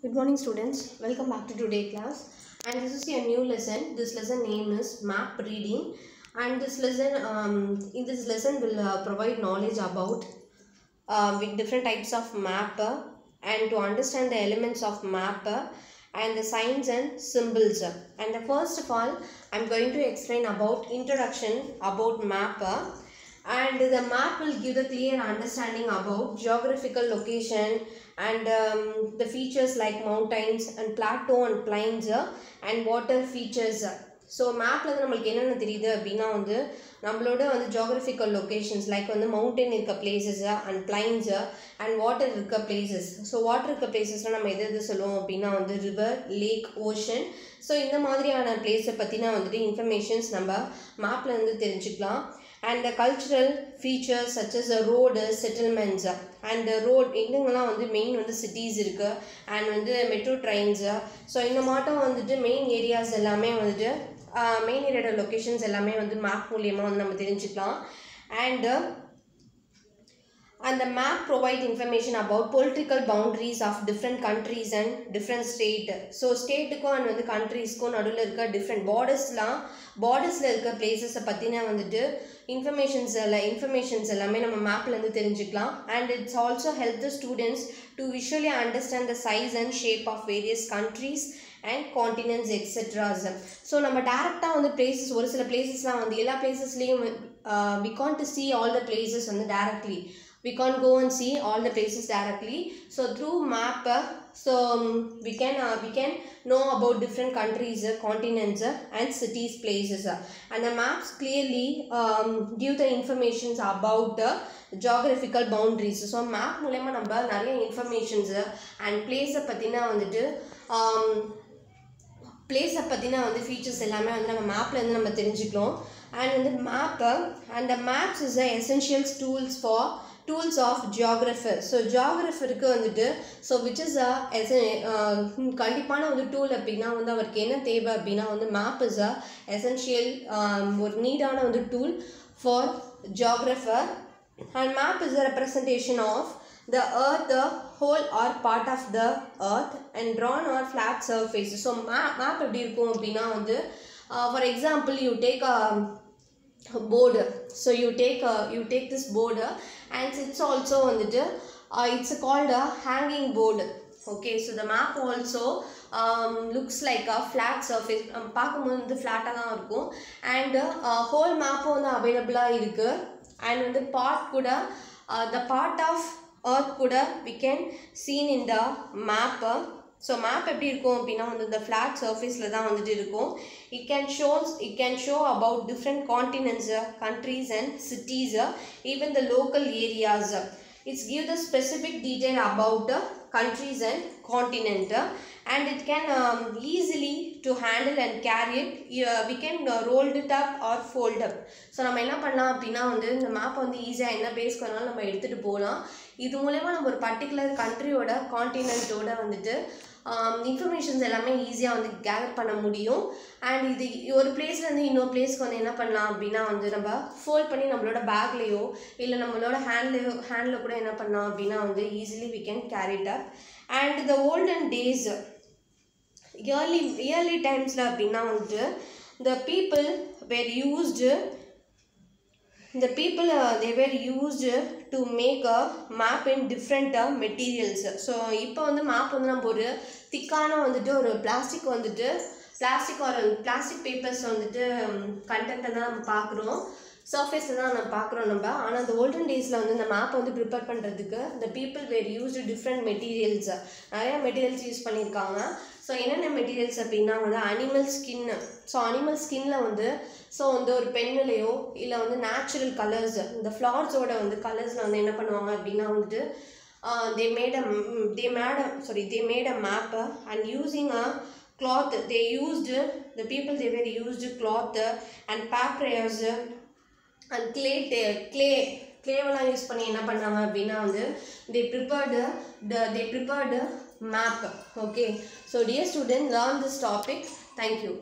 Good morning students, welcome back to today class. And this is your new lesson. This lesson name is map reading. And this lesson um, in this lesson will uh, provide knowledge about uh, with different types of map. Uh, and to understand the elements of map and the signs and symbols. And the first of all, I'm going to explain about introduction about map and the map will give the clear understanding about geographical location and um, the features like mountains and plateau and plains uh, and water features. So மேப்பில் வந்து நம்மளுக்கு என்னென்ன தெரியுது அப்படின்னா வந்து நம்மளோட வந்து geographical locations like வந்து மவுண்டன் இருக்க places and plains and water இருக்க பிளேசஸ் ஸோ வாட்டர் இருக்க பிளேசஸ்லாம் நம்ம எது எது சொல்லுவோம் அப்படின்னா வந்து ரிவர் லேக் ஓஷன் ஸோ இந்த மாதிரியான பிளேஸை பற்றினா வந்துட்டு இன்ஃபர்மேஷன்ஸ் நம்ம மேப்பில் இருந்து தெரிஞ்சுக்கலாம். And the cultural features such as road settlements and road எங்கெங்கெல்லாம் வந்து மெயின் வந்து சிட்டிஸ் இருக்குது அண்ட் வந்து மெட்ரோ ட்ரெயின்ஸு ஸோ இந்த மாட்டம் வந்துட்டு மெயின் ஏரியாஸ் எல்லாமே வந்துட்டு மெயின் ஏரியாவோட லொக்கேஷன்ஸ் எல்லாமே வந்து மேப் மூலியமாக வந்து நம்ம தெரிஞ்சுக்கலாம். And and the map provide information about political boundaries of different countries and different state. So ஸ்டேட்டுக்கும் and வந்து கண்ட்ரீஸ்க்கும் நடுவில் இருக்க டிஃப்ரெண்ட் பார்டர்ஸ்லாம் பார்டர்ஸில் இருக்க பிளேசஸை பற்றின வந்துட்டு இன்ஃபர்மேஷன்ஸ் எல்லாம் இன்ஃபர்மேஷன்ஸ் எல்லாமே நம்ம மேப்லேருந்து தெரிஞ்சுக்கலாம். And it's also help the students to visually understand the size and shape of various countries and continents etceteras so நம்ம டேரெக்டாக வந்து பிளேசஸ் ஒரு சில பிளேசஸ்லாம் வந்து எல்லா பிளேசஸ்லேயும் we can to see all the places வந்து directly we can't go and see all the places directly so through map uh, so um, we can uh, we can know about different countries uh, continents uh, and cities places uh, and the maps clearly um, give the informations about the geographical boundaries so map மூலயமா நம்ம நிறைய informations and பிளேஸை பற்றினா வந்துட்டு பிளேஸை பற்றின வந்து features எல்லாமே வந்து நம்ம மேப்லேருந்து நம்ம தெரிஞ்சுக்கிறோம் அண்ட் வந்து map and the maps is a essentials tools for Tools of geographer so ஜியாகிரஃபருக்கு வந்துட்டு ஸோ விச் இஸ் அ எஸ் கண்டிப்பான வந்து டூல் அப்படின்னா வந்து அவருக்கு என்ன தேவை அப்படின்னா வந்து மேப் இஸ் அ எசென்ஷியல் ஒரு நீடான வந்து tool for geographer and map is a representation of the earth the whole or part of the earth and drawn or flat surface so map map எப்படி இருக்கும் அப்படின்னா வந்து for example you take a board so you take you take this board and it's also வந்துட்டு it's called a hanging board okay so the map also looks like a flat surface பார்க்கும்போது வந்து ஃப்ளாட்டாக தான் இருக்கும். And whole மேப்பும் வந்து அவைலபிளாக இருக்குது and வந்து பார்ட் கூட த பார்ட் ஆஃப் அர்த் கூட we can seen in the மேப்பை ஸோ மேப் எப்படி இருக்கும் அப்படின்னா வந்து இந்த ஃப்ளாட் சர்ஃபேஸில் தான் வந்துட்டு இருக்கும். It can shows it can show about different continents countries and cities even the local areas it's give the specific detail about countries and continent and it can um, easily to handle and carry it uh, we can uh, rolled it up or fold up. So நம்ம என்ன பண்ணலாம் அப்படின்னா வந்து இந்த மேப்பை வந்து ஈஸியாக என்ன பேஸ் வேணாலும் நம்ம எடுத்துகிட்டு போகலாம். இது மூலயமா நம்ம ஒரு பர்டிகுலர் கண்ட்ரியோட காண்டினென்ட்டோட வந்துட்டு um, இன்ஃபர்மேஷன்ஸ் எல்லாமே ஈஸியாக வந்து கேதர் பண்ண முடியும். அண்ட் இது ஒரு பிளேஸ்லேருந்து இன்னொரு பிளேஸ்க்கு வந்து என்ன பண்ணலாம் அப்படின்னா வந்து நம்ம ஃபோல்ட் பண்ணி நம்மளோட பேக்லேயோ இல்லை நம்மளோட ஹேண்ட்லேயோ ஹேண்டில் கூட என்ன பண்ணலாம் அப்படின்னா வந்து easily we can carry it up and the olden days early early டைம்ஸில் அப்படின்னா வந்துட்டு த பீப்புள் வேர் யூஸ்டு இந்த people they were used to make a map in டிஃப்ரெண்ட்டாக மெட்டீரியல்ஸ் ஸோ இப்போ வந்து மேப் வந்து நம்ம ஒரு திக்கான வந்துட்டு ஒரு பிளாஸ்டிக் வந்துட்டு பிளாஸ்டிக் ஒரு பிளாஸ்டிக் பேப்பர்ஸ் வந்துட்டு கண்டென்ட்டை தான் நம்ம பார்க்குறோம். சர்ஃபேஸில் தான் நம்ம பார்க்குறோம் நம்ம. ஆனால் அந்த ஓல்டன் டேஸில் வந்து இந்த மேப் வந்து ப்ரிப்பேர் பண்ணுறதுக்கு இந்த people were used different materials நிறையா மெட்டீரியல்ஸ் யூஸ் பண்ணியிருக்காங்க. ஸோ என்னென்ன மெட்டீரியல்ஸ் அப்படின்னா வந்து அனிமல் ஸ்கின்னு ஸோ அனிமல் ஸ்கின்ல வந்து ஸோ வந்து ஒரு பெண்ணிலையோ இல்லை வந்து நேச்சுரல் கலர்ஸ் இந்த ஃப்ளார்ஸோட வந்து கலர்ஸில் வந்து என்ன பண்ணுவாங்க அப்படின்னா வந்துட்டு they made a they made sorry they made a map and using a cloth they used the people they were used cloth and papyrus and clay day clay கிளேவெல்லாம் use பண்ணி என்ன பண்ணாங்க அப்படின்னா வந்து they prepared they prepared map okay so dear student learn this topic thank you